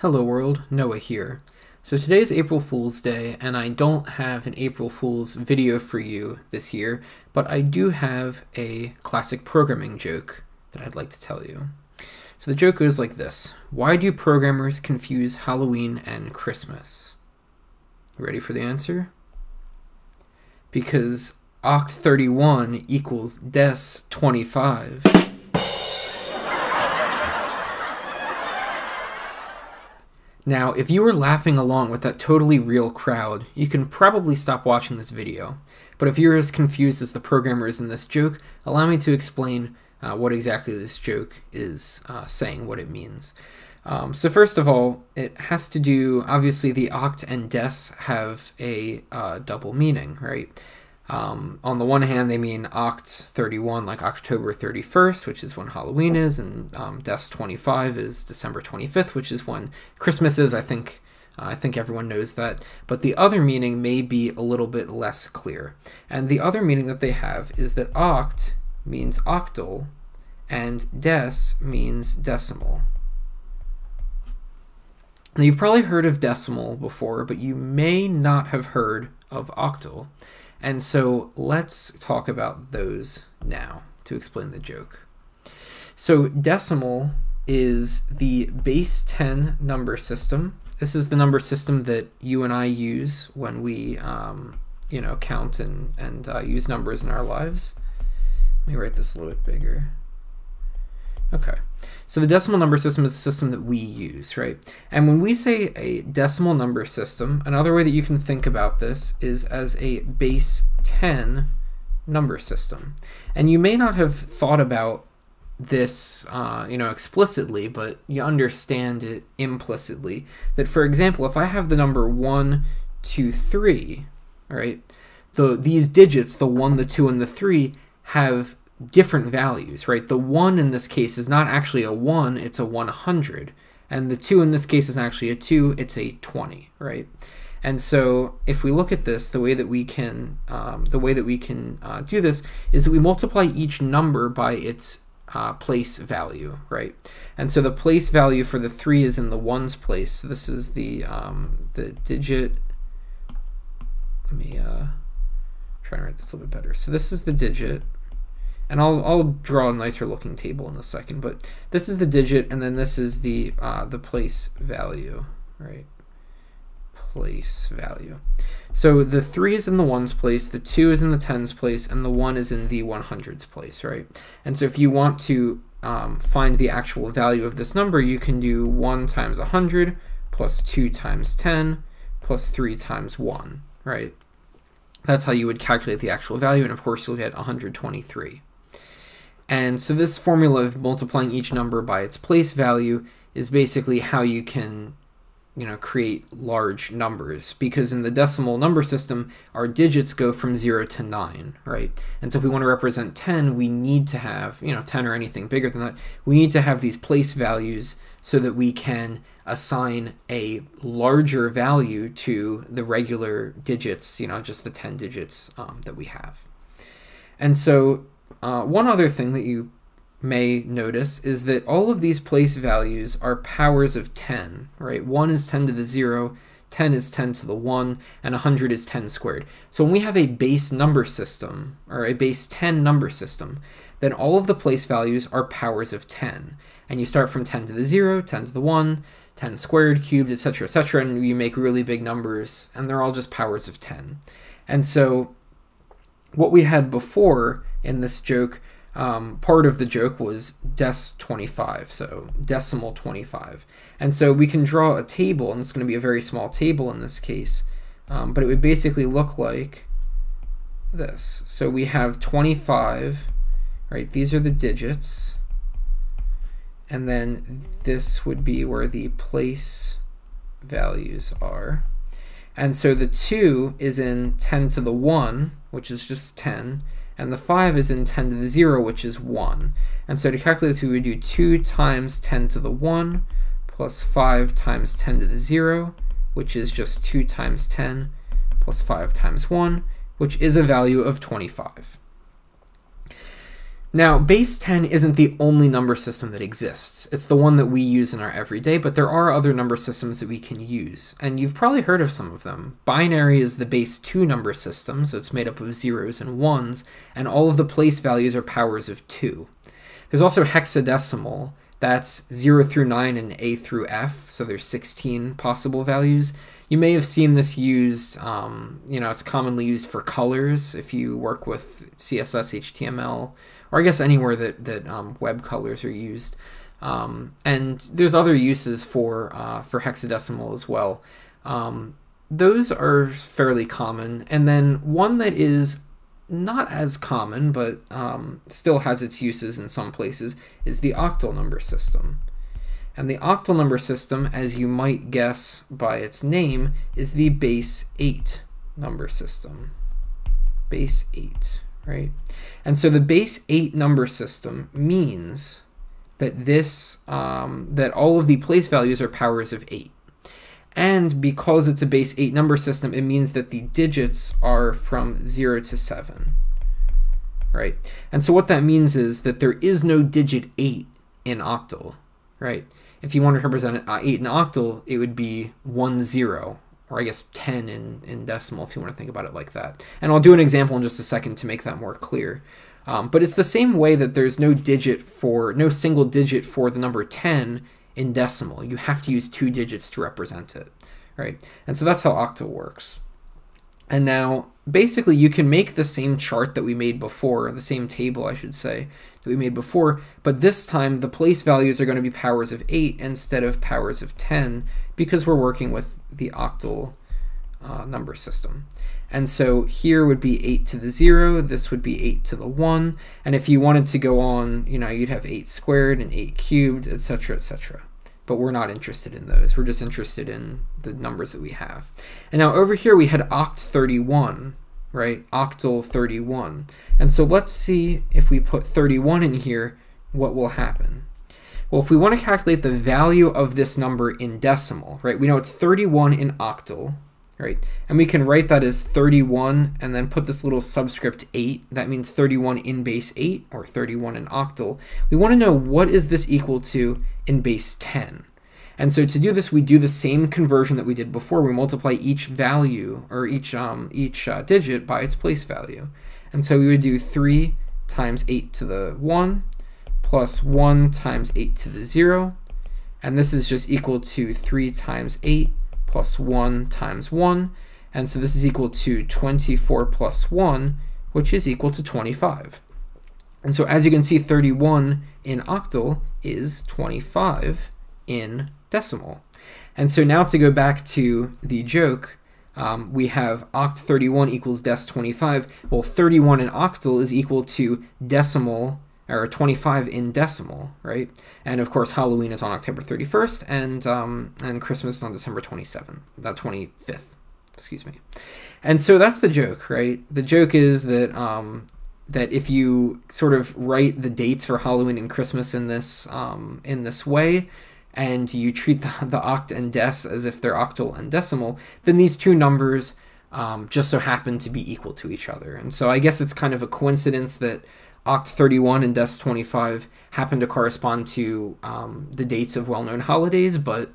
Hello world, Noah here. So today's April Fool's Day, and I don't have an April Fool's video for you this year, but I do have a classic programming joke that I'd like to tell you. So the joke goes like this Why do programmers confuse Halloween and Christmas? Ready for the answer? Because Oct31 equals Dec25. Now, if you were laughing along with that totally real crowd, you can probably stop watching this video. But if you're as confused as the programmer is in this joke, allow me to explain uh, what exactly this joke is uh, saying, what it means. Um, so first of all, it has to do, obviously the oct and dec have a uh, double meaning, right? Um, on the one hand, they mean Oct 31, like October 31st, which is when Halloween is, and um, Dec 25 is December 25th, which is when Christmas is. I think uh, I think everyone knows that. But the other meaning may be a little bit less clear. And the other meaning that they have is that Oct means octal, and Dec means decimal. Now, you've probably heard of decimal before, but you may not have heard of octal. And so let's talk about those now to explain the joke. So decimal is the base 10 number system. This is the number system that you and I use when we, um, you know, count and, and uh, use numbers in our lives. Let me write this a little bit bigger. Okay. So the decimal number system is a system that we use, right? And when we say a decimal number system, another way that you can think about this is as a base 10 number system. And you may not have thought about this, uh, you know, explicitly, but you understand it implicitly. That, for example, if I have the number 1, 2, 3, right, the, these digits, the 1, the 2, and the 3, have different values, right? The 1 in this case is not actually a 1, it's a 100. And the 2 in this case is actually a 2, it's a 20, right? And so if we look at this, the way that we can, um, the way that we can uh, do this is that we multiply each number by its uh, place value, right? And so the place value for the 3 is in the ones place. So this is the, um, the digit, let me uh, try and write this a little bit better. So this is the digit, and I'll, I'll draw a nicer looking table in a second, but this is the digit, and then this is the, uh, the place value, right? Place value. So the 3 is in the ones place, the 2 is in the tens place, and the 1 is in the 100s place, right? And so if you want to um, find the actual value of this number, you can do 1 times 100 plus 2 times 10 plus 3 times 1, right? That's how you would calculate the actual value, and of course you'll get 123. And so this formula of multiplying each number by its place value is basically how you can you know create large numbers. Because in the decimal number system our digits go from 0 to 9 right? And so if we want to represent 10 we need to have you know 10 or anything bigger than that we need to have these place values so that we can assign a larger value to the regular digits you know just the 10 digits um, that we have. And so uh, one other thing that you may notice is that all of these place values are powers of 10, right? 1 is 10 to the 0, 10 is 10 to the 1, and 100 is 10 squared. So when we have a base number system, or a base 10 number system, then all of the place values are powers of 10. And you start from 10 to the 0, 10 to the 1, 10 squared, cubed, etc., etc., and you make really big numbers, and they're all just powers of 10. And so what we had before in this joke, um, part of the joke was dec 25, so decimal 25. And so we can draw a table, and it's going to be a very small table in this case, um, but it would basically look like this. So we have 25, right? These are the digits. And then this would be where the place values are. And so the 2 is in 10 to the 1, which is just 10 and the 5 is in 10 to the 0, which is 1. And so to calculate this, we would do 2 times 10 to the 1 plus 5 times 10 to the 0, which is just 2 times 10 plus 5 times 1, which is a value of 25. Now, base 10 isn't the only number system that exists. It's the one that we use in our everyday, but there are other number systems that we can use, and you've probably heard of some of them. Binary is the base 2 number system, so it's made up of zeros and ones, and all of the place values are powers of 2. There's also hexadecimal, that's 0 through 9 and A through F, so there's 16 possible values. You may have seen this used, um, you know, it's commonly used for colors if you work with CSS, HTML, or I guess anywhere that, that um, web colors are used. Um, and there's other uses for, uh, for hexadecimal as well. Um, those are fairly common. And then one that is not as common, but um, still has its uses in some places, is the octal number system. And the octal number system, as you might guess by its name, is the base 8 number system. Base 8 right? And so the base 8 number system means that this um, that all of the place values are powers of 8. And because it's a base 8 number system, it means that the digits are from 0 to 7. Right? And so what that means is that there is no digit 8 in octal, right? If you wanted to represent 8 in octal, it would be 1 0 or I guess 10 in, in decimal if you want to think about it like that. And I'll do an example in just a second to make that more clear. Um, but it's the same way that there's no digit for, no single digit for the number 10 in decimal. You have to use two digits to represent it, right? And so that's how octal works. And now, basically, you can make the same chart that we made before, the same table, I should say, that we made before, but this time the place values are going to be powers of 8 instead of powers of 10 because we're working with the octal uh, number system. And so here would be 8 to the 0, this would be 8 to the 1, and if you wanted to go on, you know, you'd have 8 squared and 8 cubed, etc., etc but we're not interested in those. We're just interested in the numbers that we have. And now over here we had oct31, right? Octal 31. And so let's see if we put 31 in here, what will happen. Well, if we want to calculate the value of this number in decimal, right? We know it's 31 in octal, right? And we can write that as 31 and then put this little subscript 8. That means 31 in base 8 or 31 in octal. We want to know what is this equal to in base 10. And so to do this, we do the same conversion that we did before. We multiply each value or each, um, each uh, digit by its place value. And so we would do 3 times 8 to the 1 plus 1 times 8 to the 0. And this is just equal to 3 times 8 plus 1 times 1. And so this is equal to 24 plus 1, which is equal to 25. And so as you can see, 31 in octal is 25 in decimal. And so now to go back to the joke, um, we have oct31 equals dec25. Well, 31 in octal is equal to decimal or 25 in decimal, right? And of course, Halloween is on October 31st, and um, and Christmas is on December 27th, that 25th, excuse me. And so that's the joke, right? The joke is that um, that if you sort of write the dates for Halloween and Christmas in this um, in this way, and you treat the, the oct and dec as if they're octal and decimal, then these two numbers um, just so happen to be equal to each other. And so I guess it's kind of a coincidence that Oct31 and Dec25 happen to correspond to um, the dates of well-known holidays, but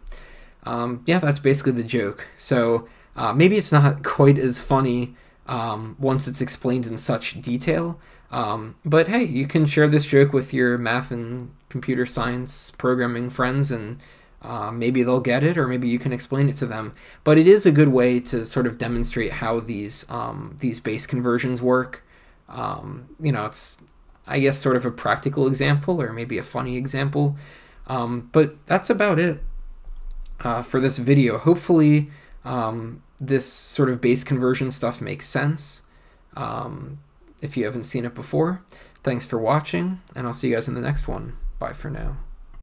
um, yeah, that's basically the joke. So uh, maybe it's not quite as funny um, once it's explained in such detail, um, but hey, you can share this joke with your math and computer science programming friends and uh, maybe they'll get it or maybe you can explain it to them. But it is a good way to sort of demonstrate how these, um, these base conversions work. Um, you know, it's I guess, sort of a practical example or maybe a funny example. Um, but that's about it uh, for this video. Hopefully, um, this sort of base conversion stuff makes sense. Um, if you haven't seen it before, thanks for watching, and I'll see you guys in the next one. Bye for now.